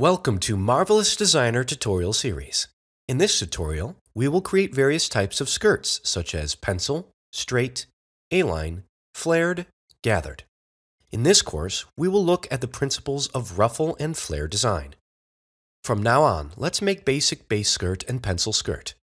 Welcome to Marvelous Designer Tutorial Series. In this tutorial, we will create various types of skirts such as pencil, straight, A-line, flared, gathered. In this course, we will look at the principles of ruffle and flare design. From now on, let's make basic base skirt and pencil skirt.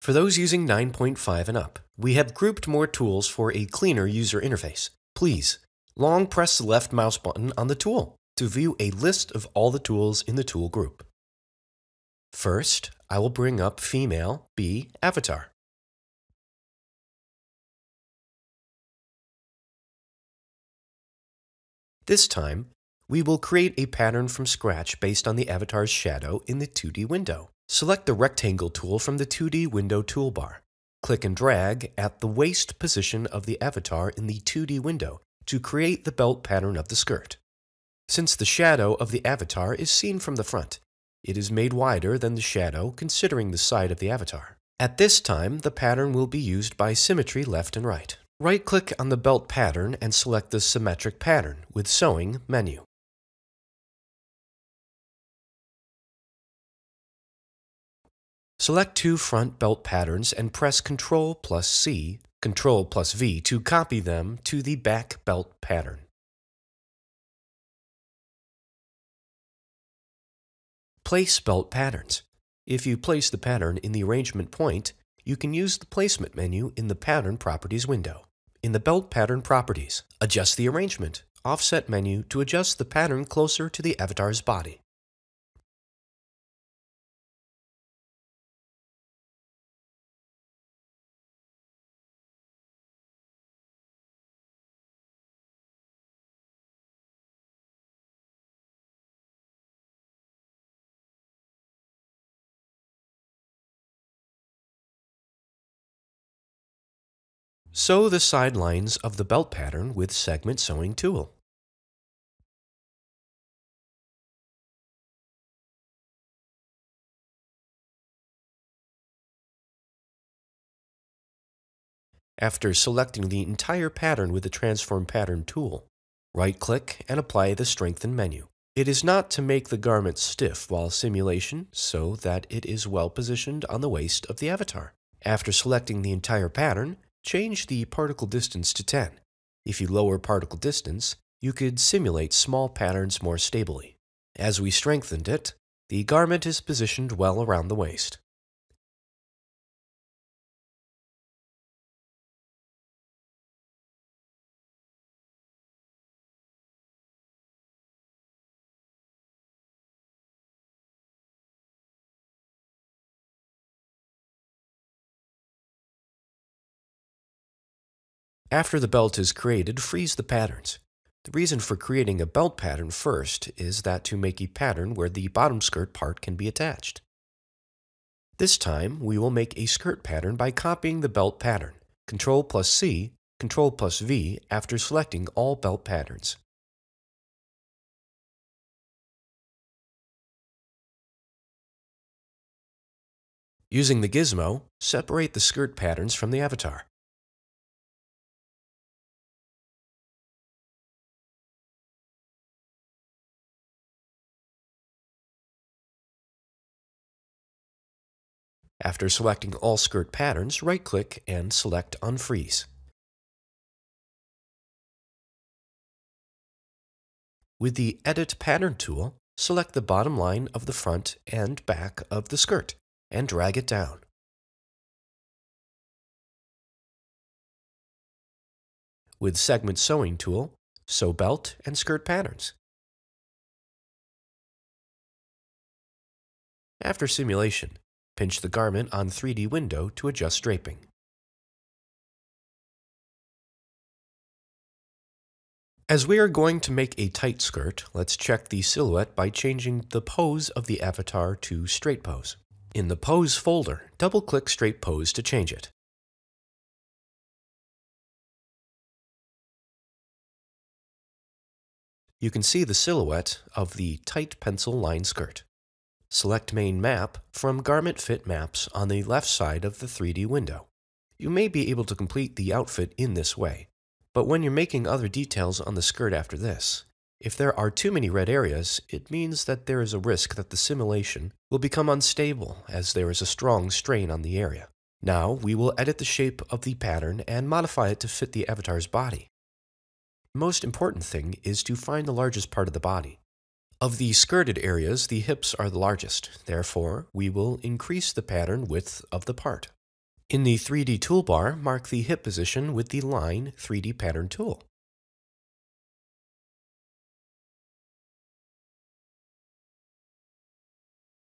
For those using 9.5 and up, we have grouped more tools for a cleaner user interface. Please, long press the left mouse button on the tool to view a list of all the tools in the tool group. First, I will bring up Female B Avatar. This time, we will create a pattern from scratch based on the avatar's shadow in the 2D window. Select the Rectangle tool from the 2D window toolbar. Click and drag at the waist position of the avatar in the 2D window to create the belt pattern of the skirt. Since the shadow of the avatar is seen from the front, it is made wider than the shadow considering the side of the avatar. At this time, the pattern will be used by symmetry left and right. Right-click on the belt pattern and select the Symmetric Pattern with Sewing menu. Select two front belt patterns and press Ctrl plus C, Ctrl plus V to copy them to the back belt pattern. Place belt patterns. If you place the pattern in the arrangement point, you can use the placement menu in the Pattern Properties window. In the Belt Pattern Properties, adjust the arrangement offset menu to adjust the pattern closer to the avatar's body. Sew the side lines of the belt pattern with segment sewing tool. After selecting the entire pattern with the Transform Pattern tool, right-click and apply the Strengthen menu. It is not to make the garment stiff while simulation so that it is well positioned on the waist of the avatar. After selecting the entire pattern, Change the particle distance to 10. If you lower particle distance, you could simulate small patterns more stably. As we strengthened it, the garment is positioned well around the waist. After the belt is created, freeze the patterns. The reason for creating a belt pattern first is that to make a pattern where the bottom skirt part can be attached. This time, we will make a skirt pattern by copying the belt pattern, Ctrl plus C, Ctrl plus V after selecting all belt patterns. Using the gizmo, separate the skirt patterns from the avatar. After selecting all skirt patterns, right-click and select Unfreeze. With the Edit Pattern tool, select the bottom line of the front and back of the skirt and drag it down. With Segment Sewing tool, sew belt and skirt patterns. After simulation, Pinch the garment on 3D window to adjust draping. As we are going to make a tight skirt, let's check the silhouette by changing the pose of the avatar to straight pose. In the Pose folder, double-click Straight Pose to change it. You can see the silhouette of the tight pencil line skirt. Select Main Map from Garment Fit Maps on the left side of the 3D window. You may be able to complete the outfit in this way, but when you're making other details on the skirt after this, If there are too many red areas, it means that there is a risk that the simulation will become unstable as there is a strong strain on the area. Now we will edit the shape of the pattern and modify it to fit the avatar's body. Most important thing is to find the largest part of the body. Of the skirted areas, the hips are the largest. Therefore, we will increase the pattern width of the part. In the 3D toolbar, mark the hip position with the Line 3D Pattern tool.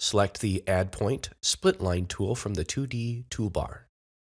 Select the Add Point Split Line tool from the 2D toolbar.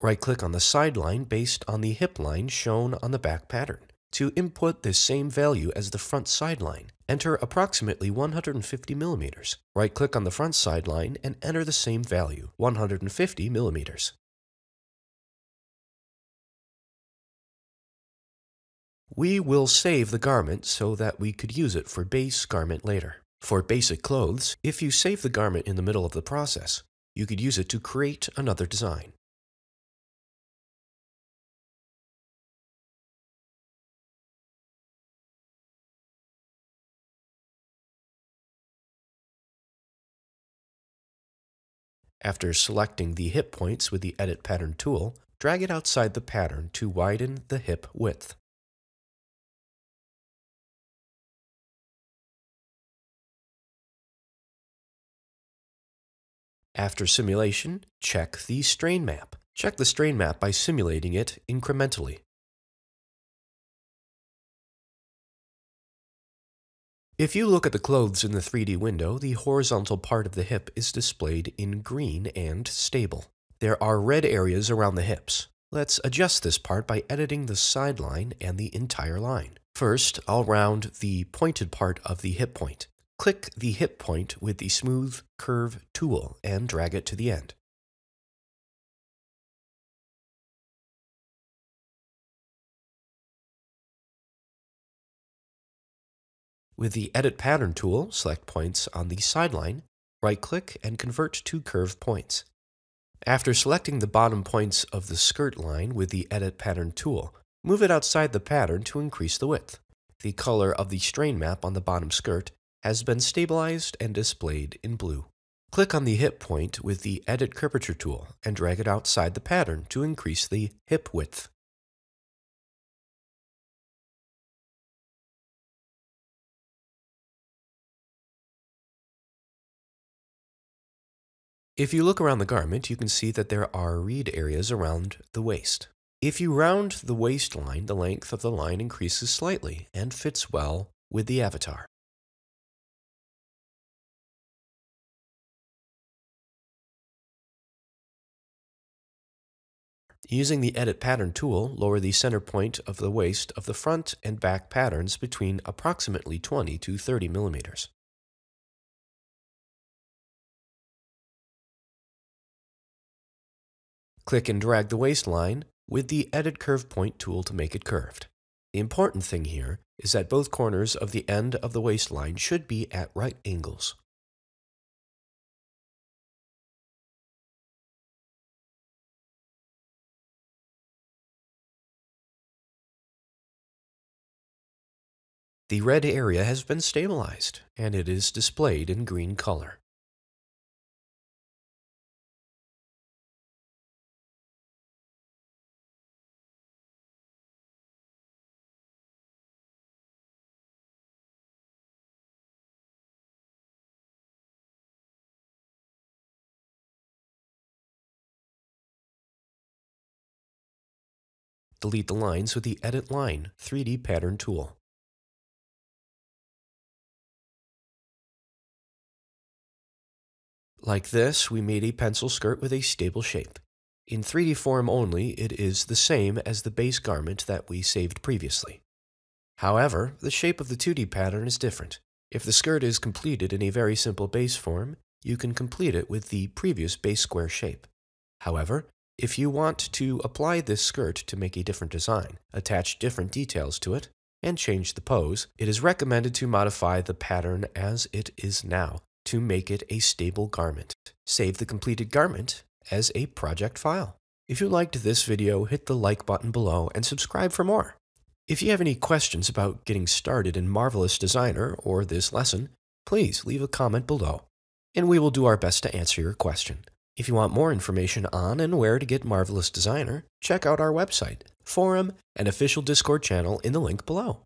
Right-click on the side line based on the hip line shown on the back pattern. To input the same value as the front side line, enter approximately 150 millimeters. Right-click on the front side line and enter the same value, 150 millimeters. We will save the garment so that we could use it for base garment later. For basic clothes, if you save the garment in the middle of the process, you could use it to create another design. After selecting the hip points with the Edit Pattern tool, drag it outside the pattern to widen the hip width. After simulation, check the strain map. Check the strain map by simulating it incrementally. If you look at the clothes in the 3D window, the horizontal part of the hip is displayed in green and stable. There are red areas around the hips. Let's adjust this part by editing the side line and the entire line. First, I'll round the pointed part of the hip point. Click the hip point with the Smooth Curve tool and drag it to the end. With the Edit Pattern tool, select points on the sideline, right-click and convert to curve points. After selecting the bottom points of the skirt line with the Edit Pattern tool, move it outside the pattern to increase the width. The color of the strain map on the bottom skirt has been stabilized and displayed in blue. Click on the hip point with the Edit Curvature tool and drag it outside the pattern to increase the hip width. If you look around the garment, you can see that there are reed areas around the waist. If you round the waistline, the length of the line increases slightly and fits well with the avatar. Using the Edit Pattern tool, lower the center point of the waist of the front and back patterns between approximately 20 to 30 millimeters. Click and drag the waistline with the Edit Curve Point tool to make it curved. The important thing here is that both corners of the end of the waistline should be at right angles. The red area has been stabilized, and it is displayed in green color. Delete the lines with the Edit Line 3D Pattern tool. Like this, we made a pencil skirt with a stable shape. In 3D form only, it is the same as the base garment that we saved previously. However, the shape of the 2D pattern is different. If the skirt is completed in a very simple base form, you can complete it with the previous base square shape. However, if you want to apply this skirt to make a different design, attach different details to it, and change the pose, it is recommended to modify the pattern as it is now to make it a stable garment. Save the completed garment as a project file. If you liked this video, hit the like button below and subscribe for more. If you have any questions about getting started in Marvelous Designer or this lesson, please leave a comment below, and we will do our best to answer your question. If you want more information on and where to get Marvelous Designer, check out our website, forum, and official Discord channel in the link below.